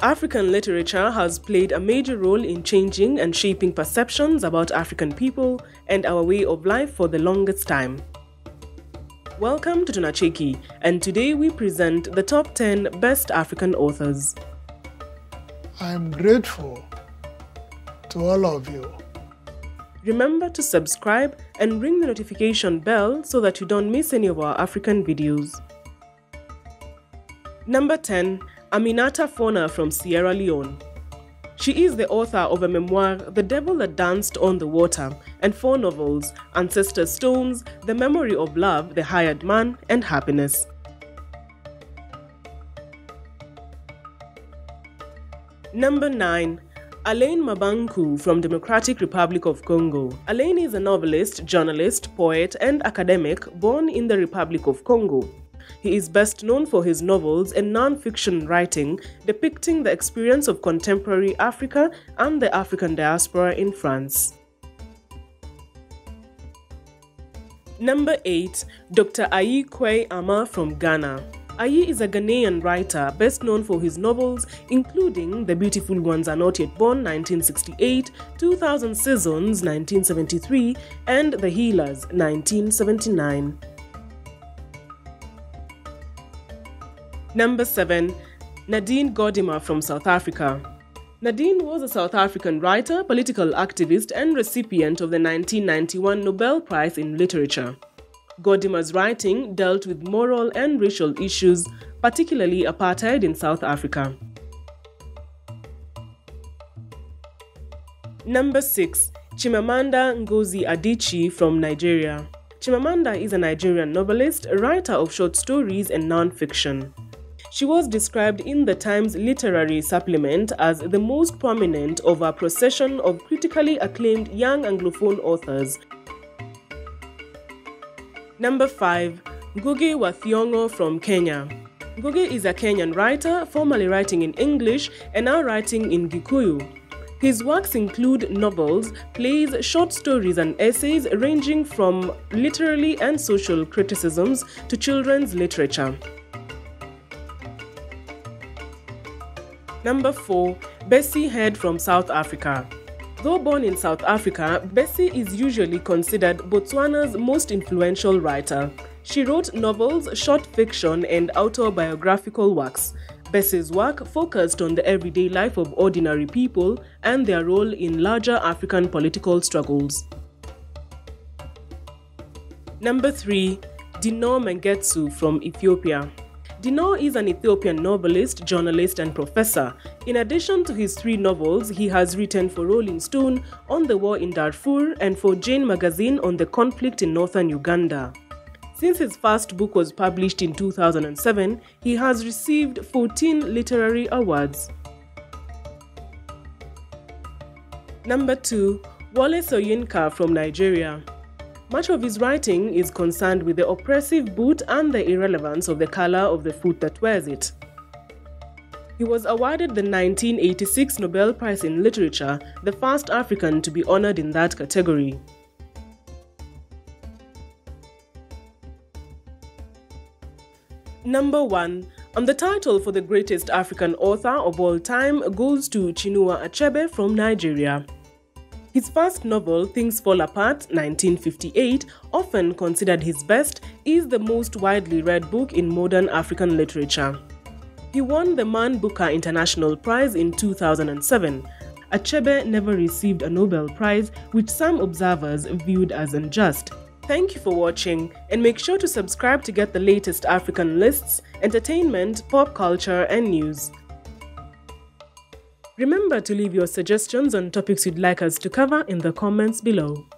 African literature has played a major role in changing and shaping perceptions about African people and our way of life for the longest time. Welcome to 2nacheki, and today we present the top 10 best African authors. I am grateful to all of you. Remember to subscribe and ring the notification bell so that you don't miss any of our African videos. Number 10 Aminatta Forna from Sierra Leone. She is the author of a memoir, The Devil That Danced on the Water, and four novels, Ancestor Stones, The Memory of Love, The Hired Man, and Happiness. Number 9. Alain Mabanckou from Democratic Republic of Congo. Alain is a novelist, journalist, poet, and academic born in the Republic of Congo. He is best known for his novels and non-fiction writing depicting the experience of contemporary Africa and the African diaspora in France. Number 8. Dr. Ayi Kwei Armah from Ghana. Ayi is a Ghanaian writer best known for his novels, including The Beautiful Ones Are Not Yet Born 1968, 2000 Seasons 1973, and The Healers 1979. Number 7. Nadine Gordimer from South Africa. Nadine was a South African writer, political activist, and recipient of the 1991 Nobel Prize in Literature. Gordimer's writing dealt with moral and racial issues, particularly apartheid in South Africa. Number 6. Chimamanda Ngozi Adichie from Nigeria. Chimamanda is a Nigerian novelist, writer of short stories and non-fiction. She was described in the Times literary supplement as the most prominent of a procession of critically acclaimed young Anglophone authors. Number 5. Ngugi wa Thiong'o from Kenya. Ngugi is a Kenyan writer, formerly writing in English and now writing in Gikuyu. His works include novels, plays, short stories, and essays ranging from literary and social criticisms to children's literature. Number 4. Bessie Head from South Africa. Though born in South Africa, Bessie is usually considered Botswana's most influential writer. She wrote novels, short fiction, and autobiographical works. Bessie's work focused on the everyday life of ordinary people and their role in larger African political struggles. Number 3. Dinaw Mengestu from Ethiopia. Dinaw is an Ethiopian novelist, journalist, and professor. In addition to his three novels, he has written for Rolling Stone on the war in Darfur and for Jane magazine on the conflict in northern Uganda. Since his first book was published in 2007, he has received 14 literary awards. Number 2. Wole Soyinka from Nigeria. Much of his writing is concerned with the oppressive boot and the irrelevance of the color of the foot that wears it. He was awarded the 1986 Nobel Prize in Literature, the first African to be honored in that category. Number 1. And the title for the greatest African author of all time goes to Chinua Achebe from Nigeria. His first novel, Things Fall Apart, 1958, often considered his best, is the most widely read book in modern African literature. He won the Man Booker International Prize in 2007. Achebe never received a Nobel Prize, which some observers viewed as unjust. Thank you for watching, and make sure to subscribe to get the latest African lists, entertainment, pop culture, and news. Remember to leave your suggestions on topics you'd like us to cover in the comments below.